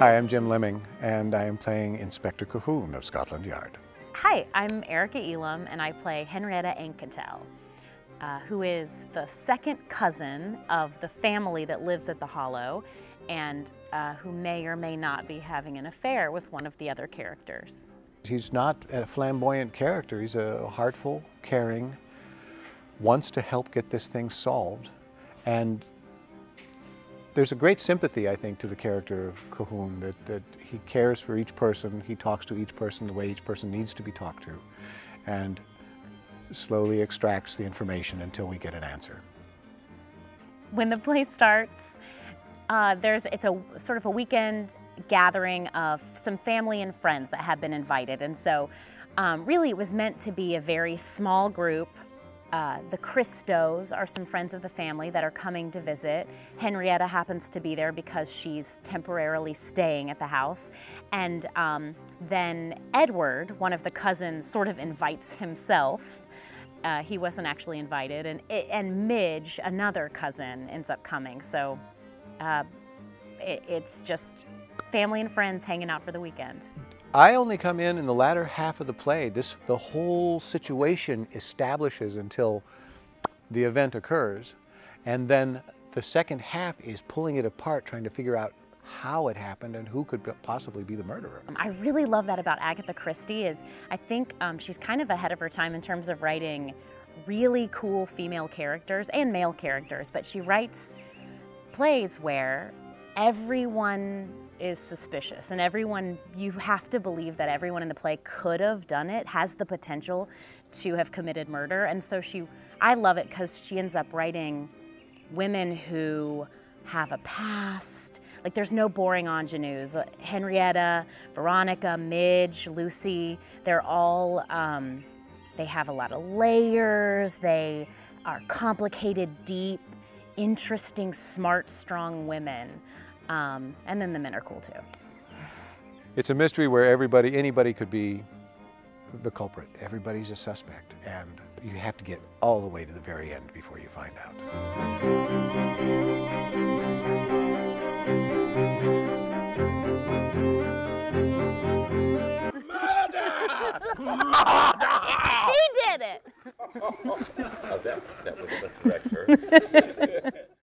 Hi, I'm Jim Lemming, and I am playing Inspector Colquhoun of Scotland Yard. Hi, I'm Erica Elam, and I play Henrietta Angkatell, uh, who is the second cousin of the family that lives at the Hollow, and uh, who may or may not be having an affair with one of the other characters. He's not a flamboyant character. He's a heartful, caring, wants to help get this thing solved, and there's a great sympathy, I think, to the character of Colquhoun, that, that he cares for each person, he talks to each person the way each person needs to be talked to, and slowly extracts the information until we get an answer. When the play starts, uh, there's, it's a sort of a weekend gathering of some family and friends that have been invited. And so um, really it was meant to be a very small group uh, the Cristows are some friends of the family that are coming to visit. Henrietta happens to be there because she's temporarily staying at the house. And um, then Edward, one of the cousins, sort of invites himself. Uh, he wasn't actually invited. And, and Midge, another cousin, ends up coming. So uh, it, it's just family and friends hanging out for the weekend. I only come in in the latter half of the play. This, the whole situation establishes until the event occurs. And then the second half is pulling it apart, trying to figure out how it happened and who could possibly be the murderer. I really love that about Agatha Christie is I think um, she's kind of ahead of her time in terms of writing really cool female characters and male characters, but she writes plays where everyone is suspicious and everyone, you have to believe that everyone in the play could have done it, has the potential to have committed murder. And so she, I love it because she ends up writing women who have a past. Like there's no boring ingenues. Henrietta, Veronica, Midge, Lucy, they're all, um, they have a lot of layers. They are complicated, deep, interesting, smart, strong women. Um, and then the men are cool too. It's a mystery where everybody, anybody could be the culprit. Everybody's a suspect, and you have to get all the way to the very end before you find out. he did it! oh, that, that was the director.